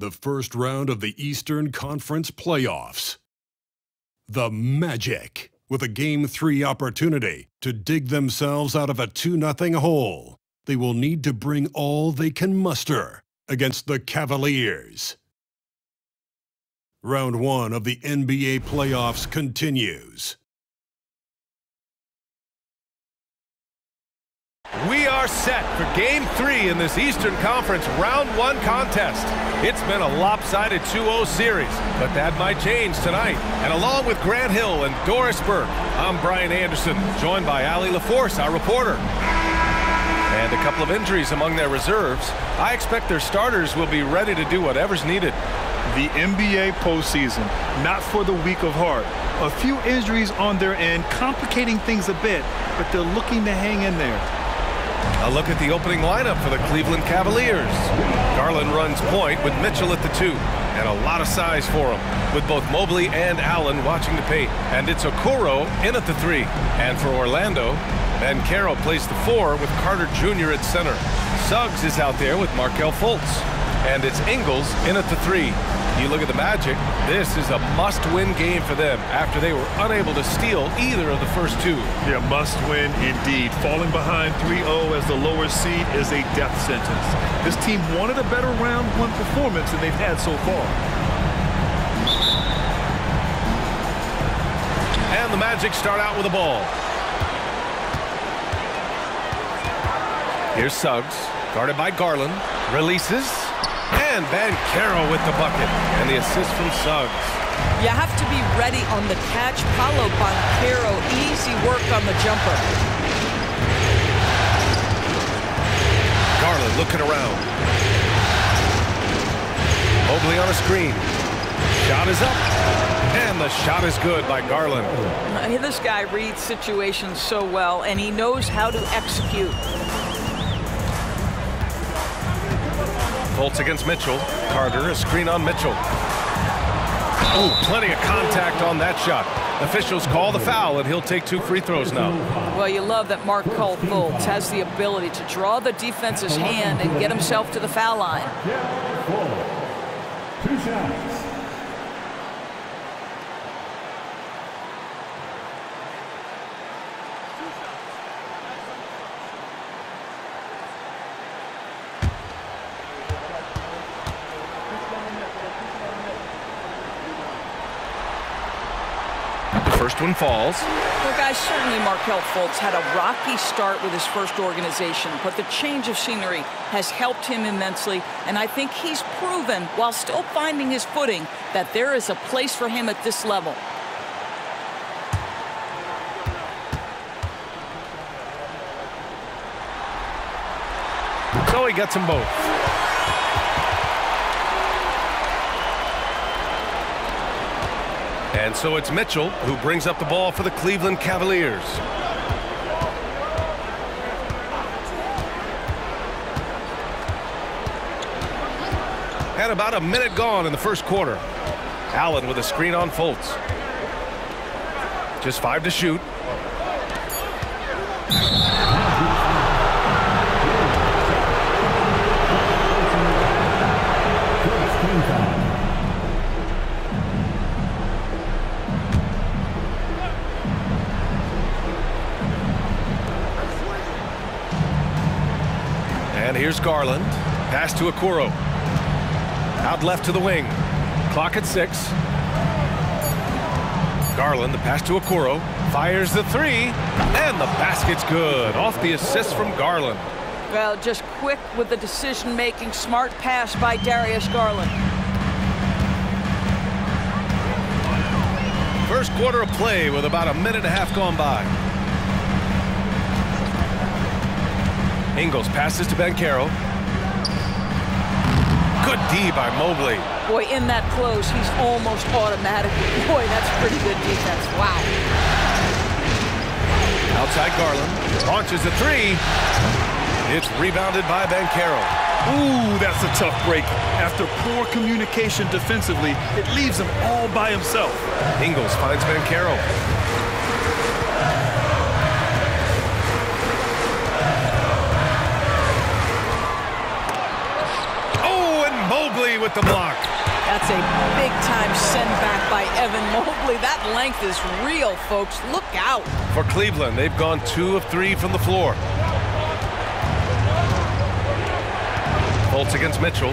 the first round of the Eastern Conference playoffs. The Magic, with a Game 3 opportunity to dig themselves out of a 2 0 hole. They will need to bring all they can muster against the Cavaliers. Round 1 of the NBA playoffs continues. We are set for game three in this Eastern Conference round one contest. It's been a lopsided 2-0 series, but that might change tonight. And along with Grant Hill and Doris Burke, I'm Brian Anderson, joined by Allie LaForce, our reporter. And a couple of injuries among their reserves. I expect their starters will be ready to do whatever's needed. The NBA postseason, not for the weak of heart. A few injuries on their end, complicating things a bit, but they're looking to hang in there. A look at the opening lineup for the Cleveland Cavaliers. Garland runs point with Mitchell at the two, and a lot of size for him, with both Mobley and Allen watching the paint. And it's Okoro in at the three. And for Orlando, Banchero plays the four with Carter Jr. at center. Suggs is out there with Markelle Fultz. And it's Ingles in at the three. You look at the Magic, this is a must-win game for them after they were unable to steal either of the first two. Yeah, must-win indeed. Falling behind 3-0 as the lower seed is a death sentence. This team wanted a better round one performance than they've had so far. And the Magic start out with the ball. Here's Suggs, guarded by Garland. Releases, and Banchero with the bucket. And the assist from Suggs. You have to be ready on the catch. Paolo Banchero, easy work on the jumper. Garland looking around. Mobley on a screen. Shot is up. And the shot is good by Garland. This guy reads situations so well, and he knows how to execute. Fultz against Mitchell. Carter, a screen on Mitchell. Oh, plenty of contact on that shot. Officials call the foul, and he'll take two free throws now. Well, you love that Markelle Fultz has the ability to draw the defense's hand and get himself to the foul line. Two shots. First one falls. Well, guys, certainly Markelle Fultz had a rocky start with his first organization, but the change of scenery has helped him immensely, and I think he's proven, while still finding his footing, that there is a place for him at this level. So he gets them both. And so it's Mitchell who brings up the ball for the Cleveland Cavaliers. And about a minute gone in the first quarter. Allen with a screen on Fultz. Just five to shoot. Pass to Okoro. Out left to the wing. Clock at six. Garland, the pass to Okoro. Fires the three. And the basket's good. Off the assist from Garland. Well, just quick with the decision-making. Smart pass by Darius Garland. First quarter of play with about a minute and a half gone by. Ingles passes to Ben Good D by Mobley. Boy, in that close, he's almost automatic. Boy, that's pretty good defense. Wow. Outside Garland. Launches a three. It's rebounded by Banchero. Ooh, that's a tough break. After poor communication defensively, it leaves him all by himself. Ingles finds Banchero. with the block. That's a big-time send-back by Evan Mobley. That length is real, folks. Look out. For Cleveland, they've gone two of three from the floor. Fultz against Mitchell.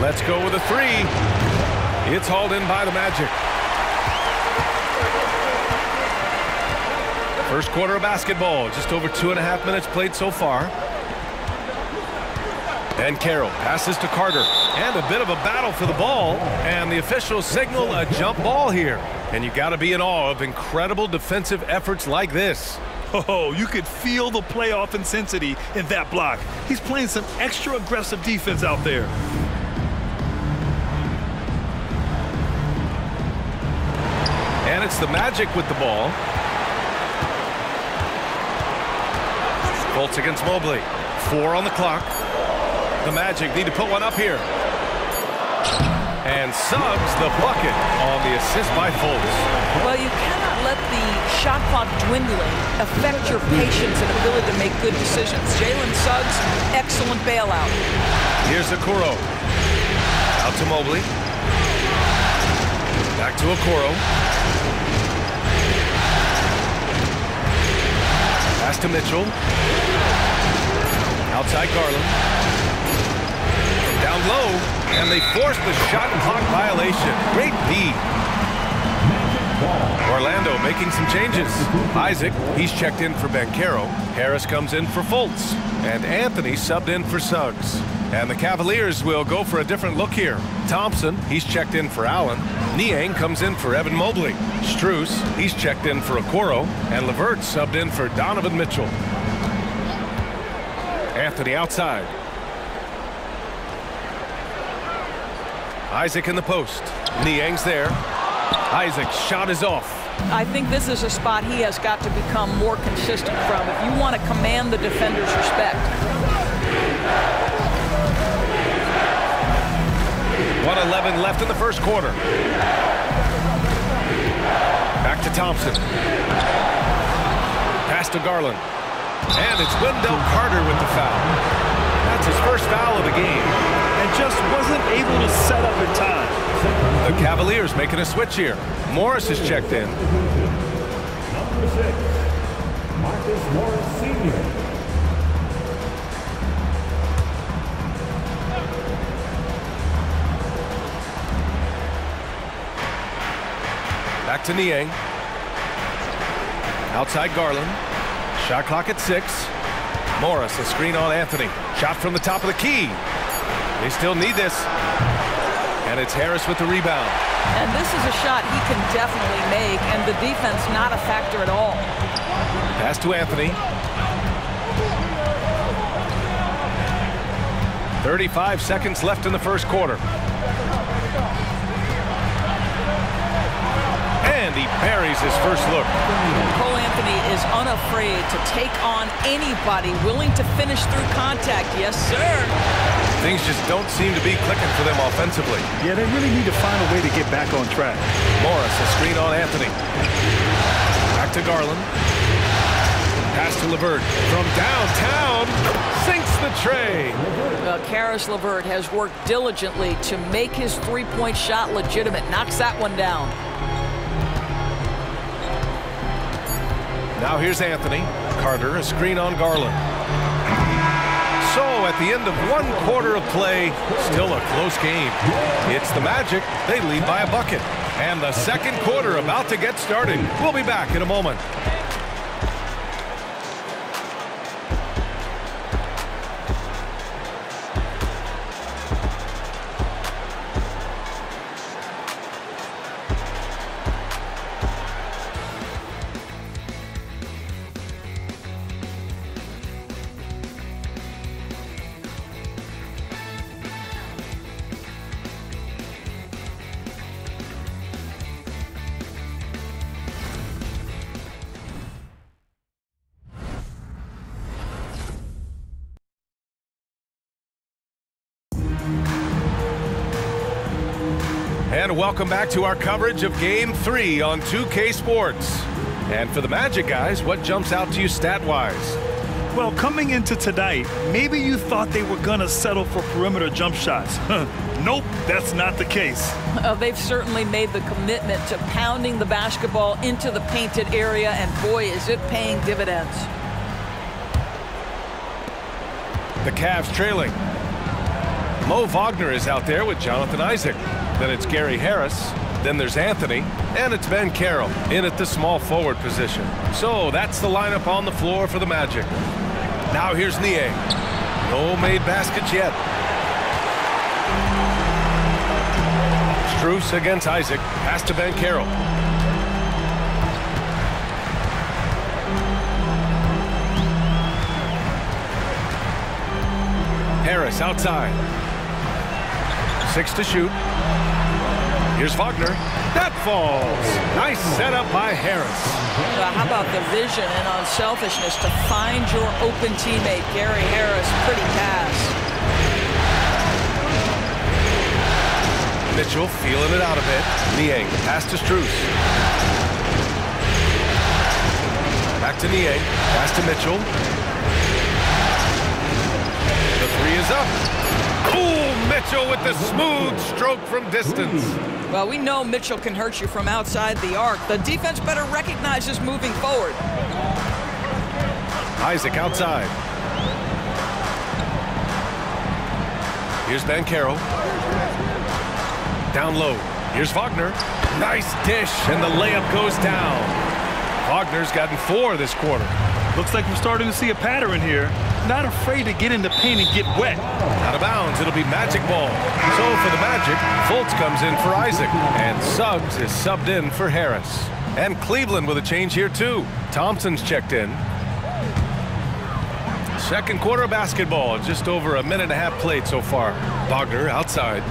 Let's go with a three. It's hauled in by the Magic. First quarter of basketball, just over two and a half minutes played so far. And Carroll passes to Carter. And a bit of a battle for the ball. And the officials signal a jump ball here. And you got to be in awe of incredible defensive efforts like this. Oh, you could feel the playoff intensity in that block. He's playing some extra aggressive defense out there. And it's the Magic with the ball. Fultz against Mobley. Four on the clock. The Magic need to put one up here. And Suggs the bucket on the assist by Fultz. Well, you cannot let the shot clock dwindling affect your patience and ability to make good decisions. Jalen Suggs, excellent bailout. Here's Okoro. Out to Mobley. Back to Okoro. Pass to Mitchell. Outside Garland. Down low, and they force the shot clock violation. Great D. Orlando making some changes. Isaac, he's checked in for Banchero. Harris comes in for Fultz. And Anthony subbed in for Suggs. And the Cavaliers will go for a different look here. Thompson, he's checked in for Allen. Niang comes in for Evan Mobley. Strus, he's checked in for Okoro. And Levert subbed in for Donovan Mitchell. Anthony outside. Isaac in the post. Niang's there. Isaac's shot is off. I think this is a spot he has got to become more consistent from if you want to command the defender's respect. 111 left in the first quarter. Back to Thompson. Pass to Garland. And it's Wendell Carter with the foul. That's his first foul of the game. Just wasn't able to set up in time. The Cavaliers making a switch here. Morris is checked in. Number six, Marcus Morris Sr. Back to Niang. Outside Garland. Shot clock at six. Morris, a screen on Anthony. Shot from the top of the key. They still need this. And it's Harris with the rebound. And this is a shot he can definitely make, and the defense not a factor at all. Pass to Anthony. 35 seconds left in the first quarter. And he buries his first look. Cole Anthony is unafraid to take on anybody willing to finish through contact. Yes, sir. Things just don't seem to be clicking for them offensively. Yeah, they really need to find a way to get back on track. Morris, a screen on Anthony. Back to Garland. Pass to Levert. From downtown, sinks the tray. Well, Caris LeVert has worked diligently to make his three-point shot legitimate. Knocks that one down. Now here's Anthony. Carter, a screen on Garland. At the end of one quarter of play, still a close game. It's the Magic. They lead by a bucket. And the second quarter about to get started. We'll be back in a moment. Welcome back to our coverage of Game 3 on 2K Sports. And for the Magic guys, what jumps out to you stat-wise? Well, coming into tonight, maybe you thought they were going to settle for perimeter jump shots. nope, that's not the case. Uh, they've certainly made the commitment to pounding the basketball into the painted area, and boy, is it paying dividends. The Cavs trailing. Mo Wagner is out there with Jonathan Isaac. Then it's Gary Harris. Then there's Anthony. And it's Ben Carroll in at the small forward position. So that's the lineup on the floor for the Magic. Now here's Nie. No made baskets yet. Strus against Isaac. Pass to Ben Carroll. Harris outside. Six to shoot. Here's Wagner. That falls. Nice setup by Harris. Uh, how about the vision and unselfishness to find your open teammate, Gary Harris. Pretty pass. Mitchell feeling it out a bit. Niang pass to Strus. Back to Niang. Pass to Mitchell. The three is up. Ooh, Mitchell with the smooth stroke from distance. Well, we know Mitchell can hurt you from outside the arc. The defense better recognize this moving forward. Isaac outside. Here's Ben Carroll. Down low. Here's Wagner. Nice dish, and the layup goes down. Wagner's gotten four this quarter. Looks like we're starting to see a pattern here. Not afraid to get in the paint and get wet. Out of bounds, it'll be Magic Ball. So for the Magic, Fultz comes in for Isaac, and Suggs is subbed in for Harris. And Cleveland with a change here too. Thompson's checked in. Second quarter basketball, just over a minute and a half played so far. Wagner outside.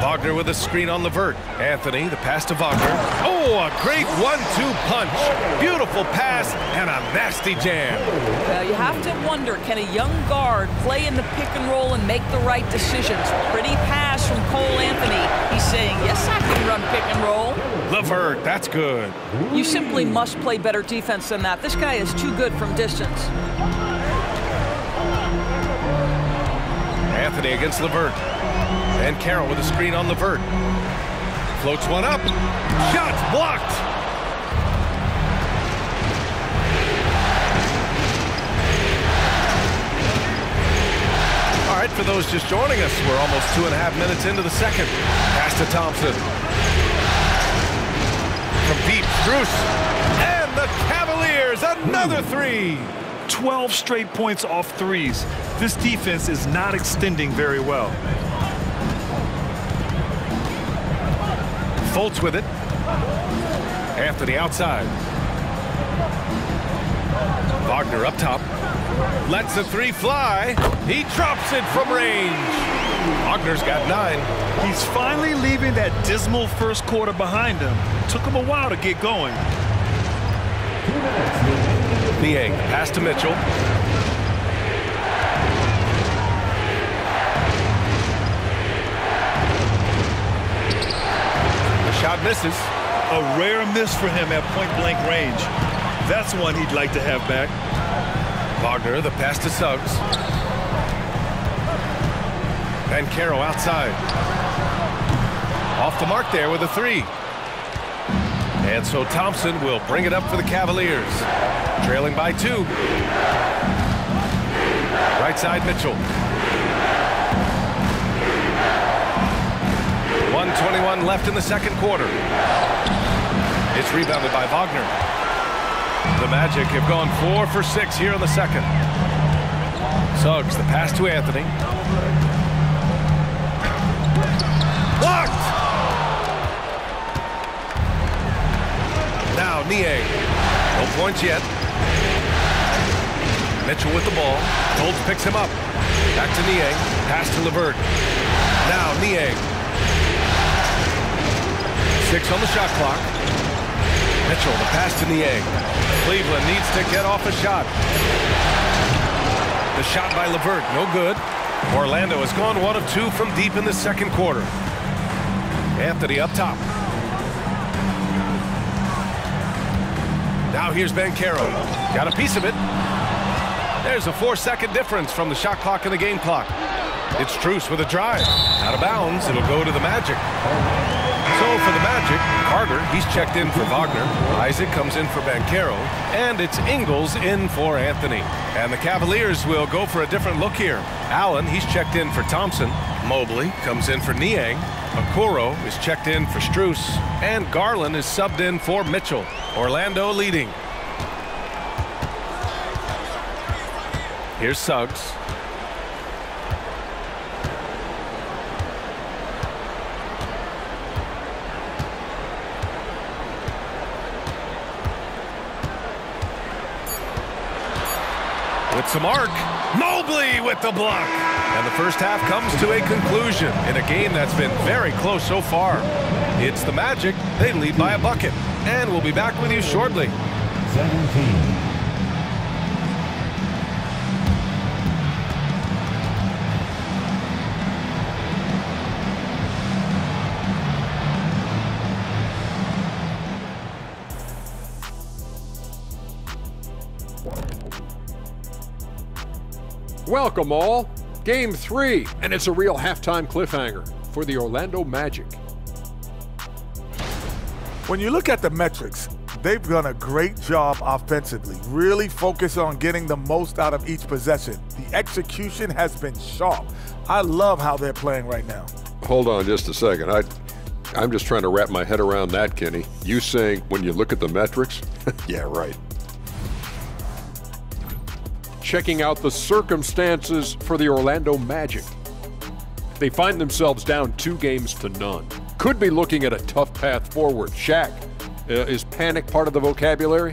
Wagner with a screen on Levert. Anthony, the pass to Wagner. Oh, Oh, a great one-two punch. Beautiful pass and a nasty jam. Well, you have to wonder, can a young guard play in the pick and roll and make the right decisions? Pretty pass from Cole Anthony. He's saying, yes, I can run pick and roll. Levert, that's good. You simply must play better defense than that. This guy is too good from distance. Anthony against Levert. And Carroll with a screen on Levert. Floats one up. Shots blocked. All right, for those just joining us, we're almost two and a half minutes into the second. Pass to Thompson. From deep, Strus. And the Cavaliers, another three. 12 straight points off threes. This defense is not extending very well. Fultz with it. After the outside. Wagner up top. Lets the three fly. He drops it from range. Wagner's got nine. He's finally leaving that dismal first quarter behind him. Took him a while to get going. Niang pass to Mitchell. Shot misses. A rare miss for him at point-blank range. That's one he'd like to have back. Wagner, the pass to Suggs. Ben Carroll outside. Off the mark there with a three. And so Thompson will bring it up for the Cavaliers. Trailing by two. Right side Mitchell. 121 left in the second quarter. It's rebounded by Wagner. The Magic have gone four for six here in the second. Suggs, the pass to Anthony. Blocked! Now Niang. No points yet. Mitchell with the ball. Fultz picks him up. Back to Niang. Pass to Levert. Now Niang. Six on the shot clock. Mitchell, the pass to Niang. Cleveland needs to get off a shot. The shot by Levert, no good. Orlando has gone one of two from deep in the second quarter. Anthony up top. Now here's Banchero. Got a piece of it. There's a four-second difference from the shot clock and the game clock. It's Strus with a drive. Out of bounds, it'll go to the Magic. So for the Magic, Carter, he's checked in for Wagner. Isaac comes in for Banchero. And it's Ingles in for Anthony. And the Cavaliers will go for a different look here. Allen, he's checked in for Thompson. Mobley comes in for Niang. Okoro is checked in for Strus. And Garland is subbed in for Mitchell. Orlando leading. Here's Suggs. With some arc. Mobley with the block. And the first half comes to a conclusion in a game that's been very close so far. It's the Magic. They lead by a bucket. And we'll be back with you shortly. 17. Welcome all. Game three, and it's a real halftime cliffhanger for the Orlando Magic. When you look at the metrics, they've done a great job offensively, really focus on getting the most out of each possession. The execution has been sharp. I love how they're playing right now. Hold on just a second. I, I'm just trying to wrap my head around that, Kenny. You saying when you look at the metrics? yeah, right checking out the circumstances for the Orlando Magic. They find themselves down two games to none. Could be looking at a tough path forward. Shaq, uh, is panic part of the vocabulary?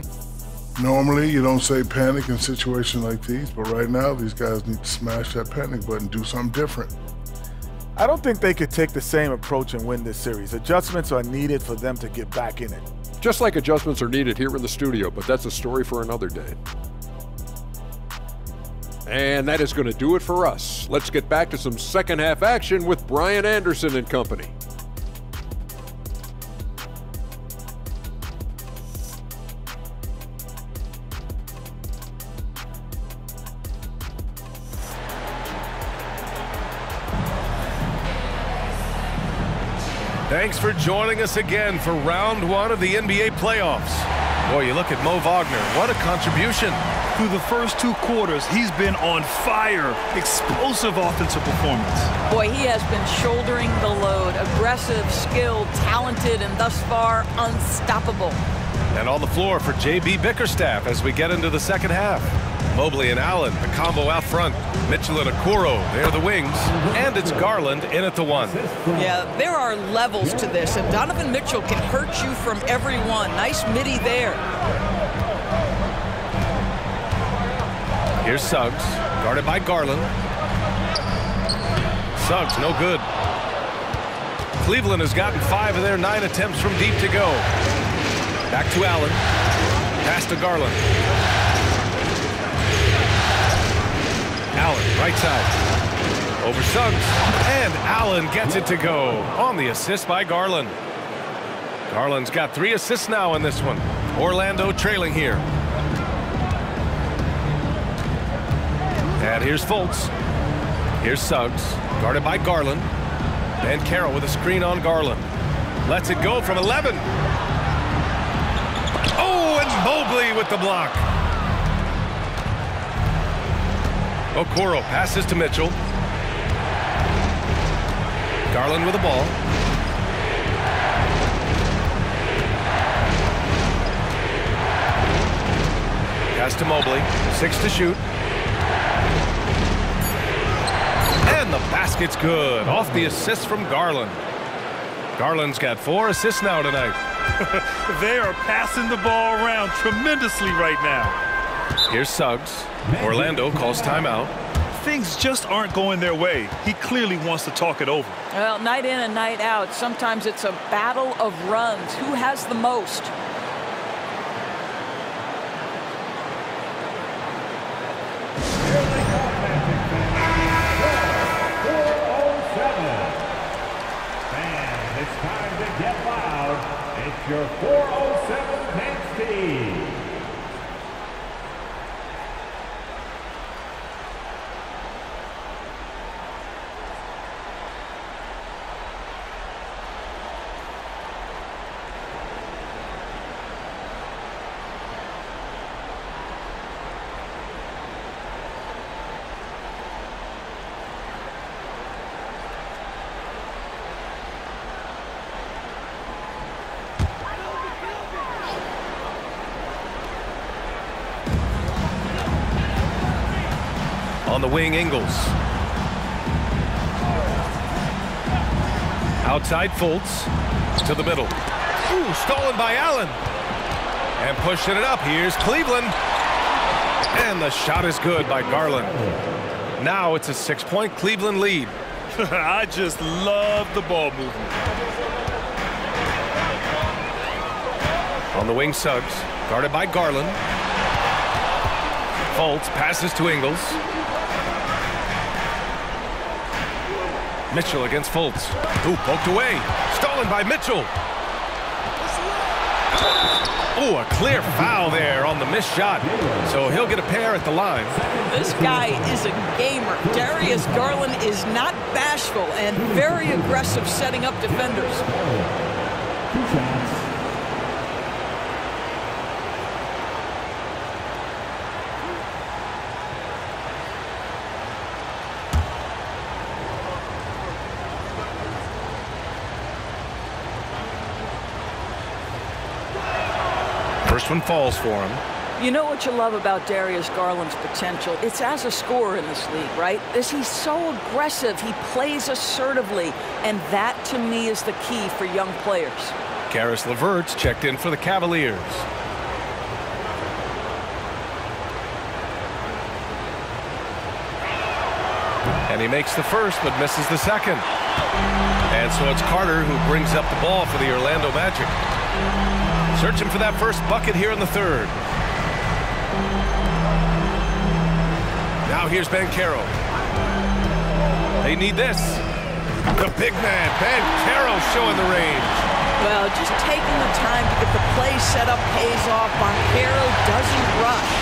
Normally, you don't say panic in situations like these, but right now, these guys need to smash that panic button, do something different. I don't think they could take the same approach and win this series. Adjustments are needed for them to get back in it. Just like adjustments are needed here in the studio, but that's a story for another day. And that is going to do it for us. Let's get back to some second half action with Brian Anderson and company. Thanks for joining us again for round one of the NBA playoffs. Boy, you look at Mo Wagner. What a contribution. Through the first two quarters, he's been on fire. Explosive offensive performance. Boy, he has been shouldering the load. Aggressive, skilled, talented, and thus far, unstoppable. And on the floor for J.B. Bickerstaff as we get into the second half. Mobley and Allen, the combo out front. Mitchell and Okoro, they're the wings. And it's Garland in at the one. Yeah, there are levels to this, and Donovan Mitchell can hurt you from every one. Nice midi there. Here's Suggs, guarded by Garland. Suggs, no good. Cleveland has gotten five of their nine attempts from deep to go. Back to Allen. Pass to Garland. Allen, right side. Over Suggs. And Allen gets it to go on the assist by Garland. Garland's got three assists now in this one. Orlando trailing here. And here's Fultz. Here's Suggs, guarded by Garland. And Carroll with a screen on Garland. Lets it go from 11. Oh, and Mobley with the block. Okoro passes to Mitchell. Garland with the ball. Pass to Mobley. Six to shoot. Basket's good. Off the assist from Garland. Garland's got four assists now tonight. they are passing the ball around tremendously right now. Here's Suggs. Orlando calls timeout. Things just aren't going their way. He clearly wants to talk it over. Well, night in and night out, sometimes it's a battle of runs. Who has the most? Your 407 Pants team. On the wing, Ingles. Outside Fultz to the middle. Ooh, stolen by Allen. And pushing it up. Here's Cleveland. And the shot is good by Garland. Now it's a six-point Cleveland lead. I just love the ball movement. On the wing, Suggs. Guarded by Garland. Fultz passes to Ingles. Mitchell against Fultz. Ooh, poked away. Stolen by Mitchell. Ooh, a clear foul there on the missed shot. So he'll get a pair at the line. This guy is a gamer. Darius Garland is not bashful and very aggressive setting up defenders. One falls for him. You know what you love about Darius Garland's potential? It's as a scorer in this league, right? Is he's so aggressive, he plays assertively, and that to me is the key for young players. Caris LeVert's checked in for the Cavaliers. And he makes the first, but misses the second. And so it's Carter who brings up the ball for the Orlando Magic. Searching for that first bucket here in the third. Now here's Banchero. They need this. The big man, Banchero, showing the range. Well, just taking the time to get the play set up pays off. Banchero doesn't rush.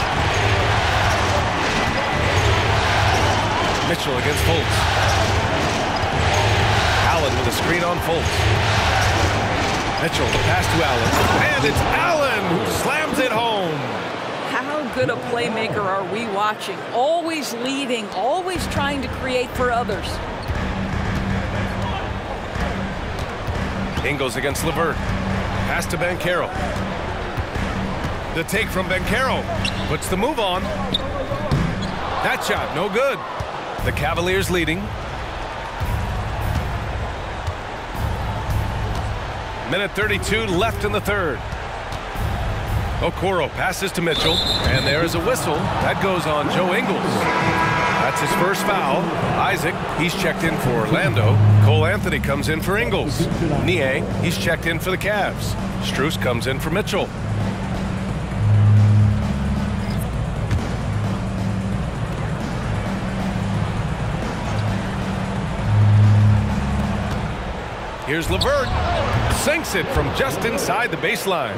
Mitchell against Fultz. Allen with a screen on Fultz. Mitchell, the pass to Allen. And it's Allen who slams it home. How good a playmaker are we watching? Always leading, always trying to create for others. Ingles against Levert. Pass to Banchero. The take from Banchero. Puts the move on. That shot, no good. The Cavaliers leading. Minute 32 left in the third. Okoro passes to Mitchell, and there is a whistle. That goes on Joe Ingles. That's his first foul. Isaac, he's checked in for Orlando. Cole Anthony comes in for Ingles. Niang, he's checked in for the Cavs. Strus comes in for Mitchell. Here's Levert. Sinks it from just inside the baseline.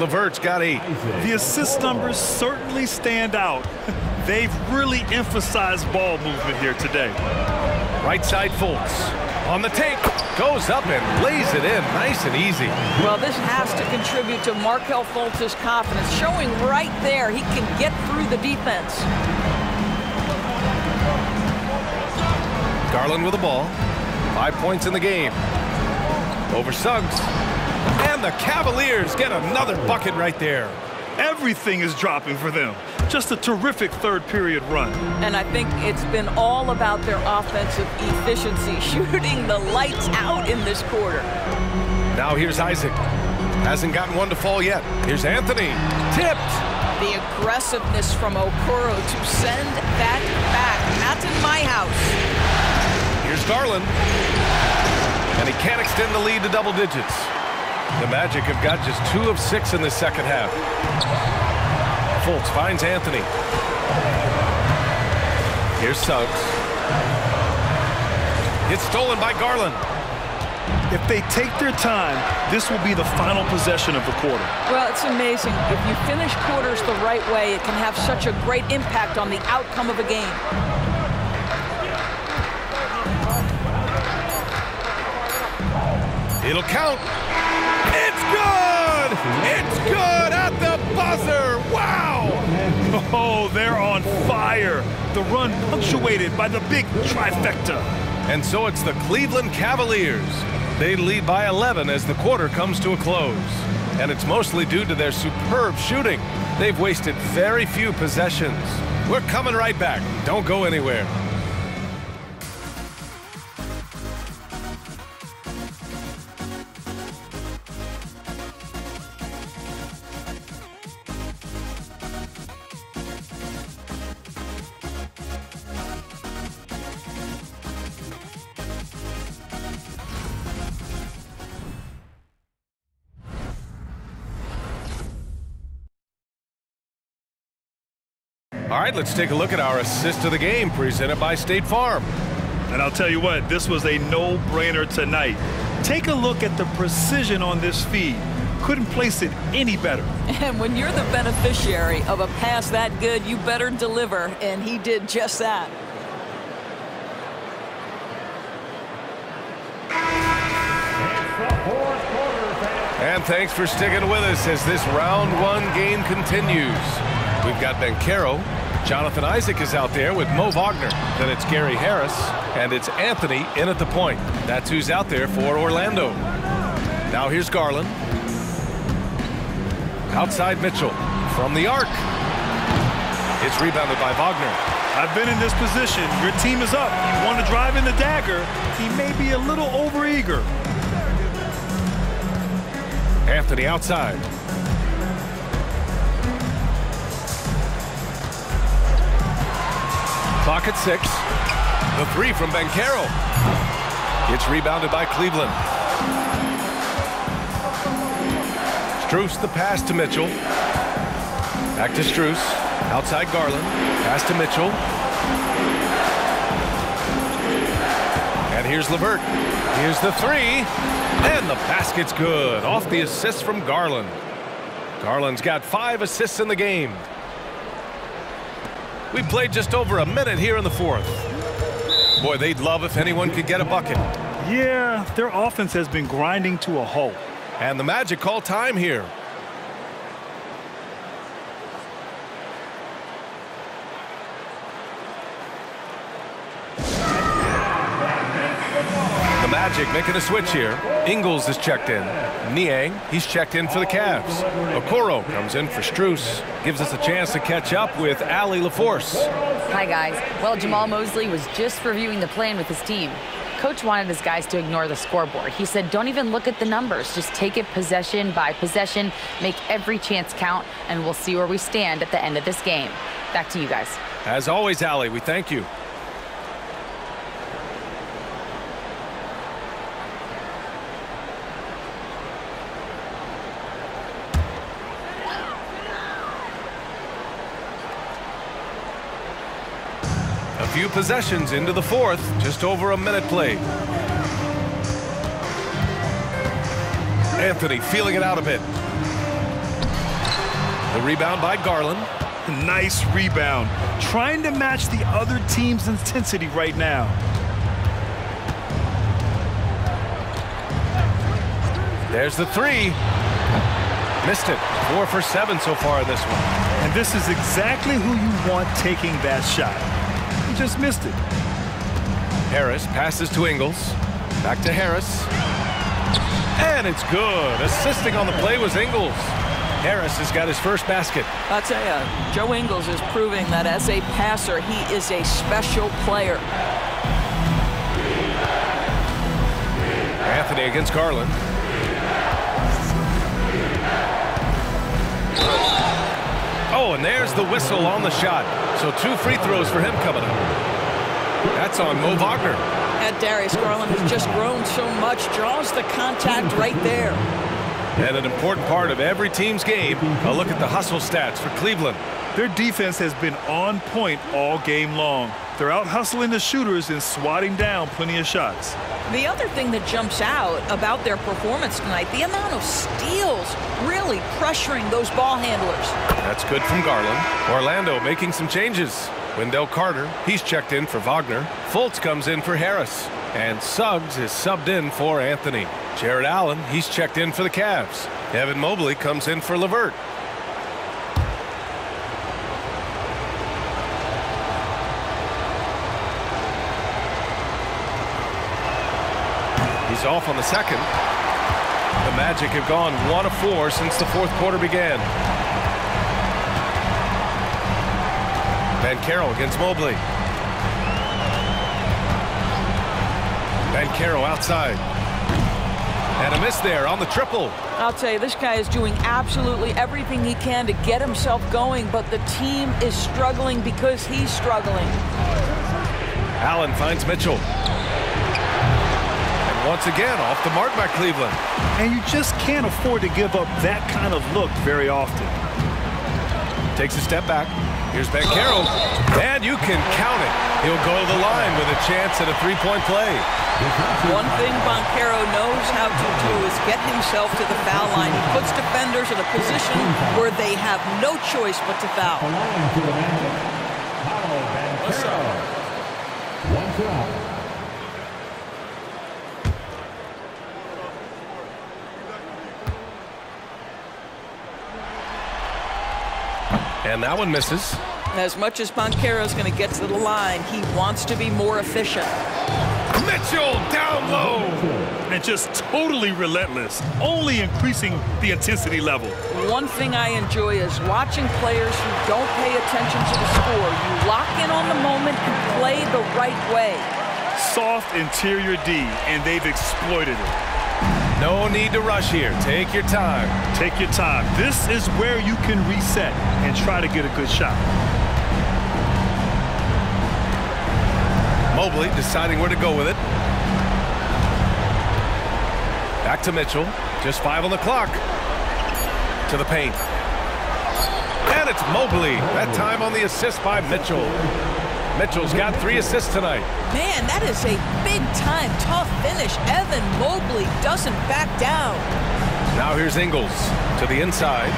Levert's got eight. The assist numbers certainly stand out. They've really emphasized ball movement here today. Right side Fultz. On the take. Goes up and lays it in nice and easy. Well, this has to contribute to Markelle Fultz's confidence, showing right there he can get through the defense. Garland with the ball. Five points in the game. Over Suggs. And the Cavaliers get another bucket right there. Everything is dropping for them. Just a terrific third period run. And I think it's been all about their offensive efficiency, shooting the lights out in this quarter. Now here's Isaac. Hasn't gotten one to fall yet. Here's Anthony. Tipped. The aggressiveness from Okoro to send that back. That's in my house. Here's Garland. And he can't extend the lead to double digits. The Magic have got just two of six in the second half. Fultz finds Anthony. Here's Suggs. It's stolen by Garland. If they take their time, this will be the final possession of the quarter. Well, it's amazing. If you finish quarters the right way, it can have such a great impact on the outcome of a game. It'll count. It's good! It's good at the buzzer! Wow! Oh, they're on fire. The run punctuated by the big trifecta. And so it's the Cleveland Cavaliers. They lead by 11 as the quarter comes to a close. And it's mostly due to their superb shooting. They've wasted very few possessions. We're coming right back. Don't go anywhere. All right, let's take a look at our assist of the game presented by State Farm. And I'll tell you what, this was a no-brainer tonight. Take a look at the precision on this feed. Couldn't place it any better. And when you're the beneficiary of a pass that good, you better deliver, and he did just that. And thanks for sticking with us as this round one game continues. We've got Banchero. Jonathan Isaac is out there with Mo Wagner. Then it's Gary Harris. And it's Anthony in at the point. That's who's out there for Orlando. Now here's Garland. Outside Mitchell. From the arc. It's rebounded by Wagner. I've been in this position. Your team is up. You want to drive in the dagger. He may be a little overeager. Anthony outside. Clock at six. The three from Banchero. It's rebounded by Cleveland. Strus the pass to Mitchell. Back to Strus. Outside Garland. Pass to Mitchell. And here's Levert. Here's the three. And the basket's good. Off the assist from Garland. Garland's got five assists in the game. We played just over a minute here in the fourth. Boy, they'd love if anyone could get a bucket. Yeah, their offense has been grinding to a halt. And the Magic call time here. The Magic making a switch here. Ingles is checked in. Niang, he's checked in for the Cavs. Okoro comes in for Strus. Gives us a chance to catch up with Allie LaForce. Hi, guys. Well, Jamahl Mosley was just reviewing the plan with his team. Coach wanted his guys to ignore the scoreboard. He said, don't even look at the numbers. Just take it possession by possession, make every chance count, and we'll see where we stand at the end of this game. Back to you guys. As always, Allie, we thank you. Few possessions into the fourth, just over a minute played. Anthony feeling it out a bit. The rebound by Garland. Nice rebound. Trying to match the other team's intensity right now. There's the three. Missed it. Four for seven so far in this one. And this is exactly who you want taking that shot. He just missed it. Harris passes to Ingles. Back to Harris. And it's good. Assisting on the play was Ingles. Harris has got his first basket. I'll tell you, Joe Ingles is proving that as a passer, he is a special player. Anthony against Garland. Oh, and there's the whistle on the shot. So two free throws for him coming up. That's on Mo Wagner. And Darius Garland has just grown so much, draws the contact right there. And an important part of every team's game, a look at the hustle stats for Cleveland. Their defense has been on point all game long. They're out hustling the shooters and swatting down plenty of shots. The other thing that jumps out about their performance tonight, the amount of steals really pressuring those ball handlers. That's good from Garland. Orlando making some changes. Wendell Carter, he's checked in for Wagner. Fultz comes in for Harris. And Suggs is subbed in for Anthony. Jarrett Allen, he's checked in for the Cavs. Evan Mobley comes in for Levert. He's off on the second. The Magic have gone one of four since the fourth quarter began. Banchero against Mobley. Banchero outside. And a miss there on the triple. I'll tell you, this guy is doing absolutely everything he can to get himself going, but the team is struggling because he's struggling. Allen finds Mitchell. And once again, off the mark by Cleveland. And you just can't afford to give up that kind of look very often. Takes a step back. Here's Ben Carroll. And you can count it. He'll go to the line with a chance at a three-point play. One thing Banchero knows how to do is get himself to the foul line. He puts defenders in a position where they have no choice but to foul. One foul. And that one misses. As much as Banchero is going to get to the line, he wants to be more efficient. Mitchell down low. And just totally relentless, only increasing the intensity level. One thing I enjoy is watching players who don't pay attention to the score. You lock in on the moment and play the right way. Soft interior D, and they've exploited it. No need to rush here. Take your time. Take your time. This is where you can reset and try to get a good shot. Mobley deciding where to go with it. Back to Mitchell. Just five on the clock. To the paint. And it's Mobley. That time on the assist by Mitchell. Mitchell's got three assists tonight. Man, that is a big-time tough finish. Evan Mobley doesn't back down. Now here's Ingles to the inside.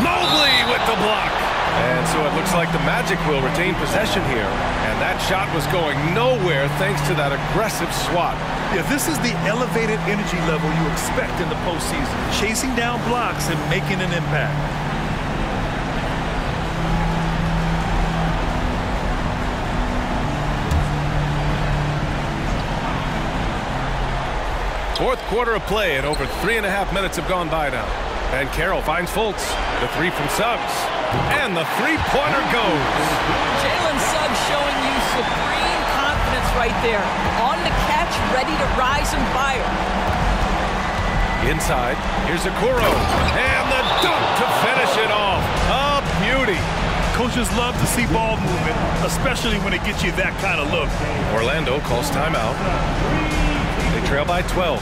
Mobley with the block. And so it looks like the Magic will retain possession here. And that shot was going nowhere thanks to that aggressive swat. Yeah, this is the elevated energy level you expect in the postseason. Chasing down blocks and making an impact. Fourth quarter of play and over three and a half minutes have gone by now. And Carroll finds Fultz. The three from Suggs. And the three-pointer goes. Jalen Suggs showing you supreme confidence right there. On the catch, ready to rise and fire. Inside, here's Okoro. And the dunk to finish it off. A beauty. Coaches love to see ball movement, especially when it gets you that kind of look. Orlando calls timeout. Trail by 12.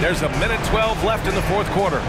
There's a minute 12 left in the fourth quarter.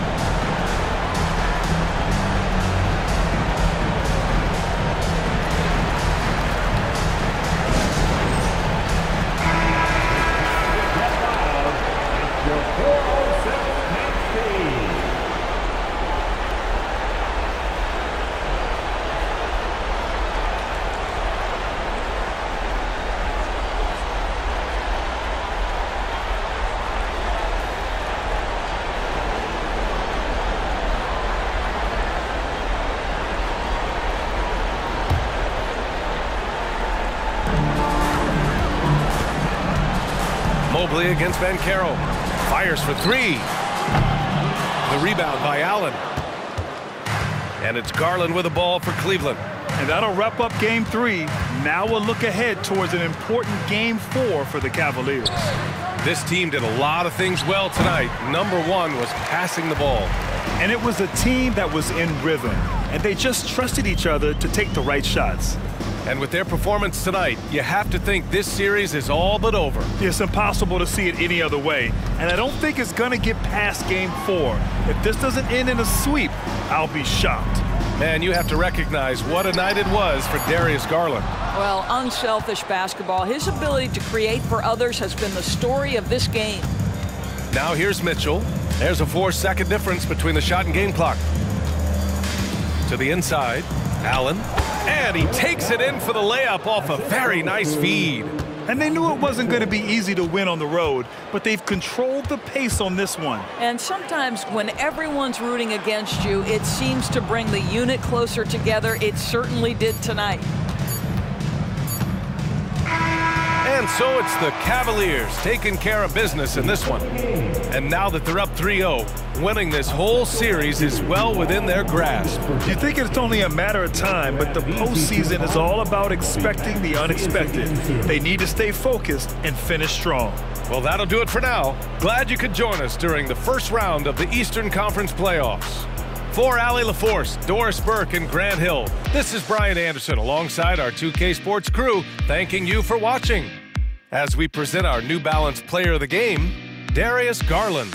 Against Banchero. Fires for three. The rebound by Allen. And it's Garland with the ball for Cleveland. And that'll wrap up game three. Now we'll look ahead towards an important game four for the Cavaliers. This team did a lot of things well tonight. Number one was passing the ball. And it was a team that was in rhythm. And they just trusted each other to take the right shots. And with their performance tonight, you have to think this series is all but over. It's impossible to see it any other way. And I don't think it's going to get past game four. If this doesn't end in a sweep, I'll be shocked. Man, you have to recognize what a night it was for Darius Garland. Well, unselfish basketball. His ability to create for others has been the story of this game. Now here's Mitchell. There's a four-second difference between the shot and game clock. To the inside, Allen. And he takes it in for the layup off a very nice feed. And they knew it wasn't going to be easy to win on the road, but they've controlled the pace on this one. And sometimes when everyone's rooting against you, it seems to bring the unit closer together. It certainly did tonight. And so it's the Cavaliers taking care of business in this one. And now that they're up 3-0, winning this whole series is well within their grasp. You think it's only a matter of time, but the postseason is all about expecting the unexpected. They need to stay focused and finish strong. Well, that'll do it for now. Glad you could join us during the first round of the Eastern Conference playoffs. For Allie LaForce, Doris Burke, and Grant Hill, this is Brian Anderson alongside our 2K Sports crew, thanking you for watching. As we present our New Balance Player of the Game, Darius Garland.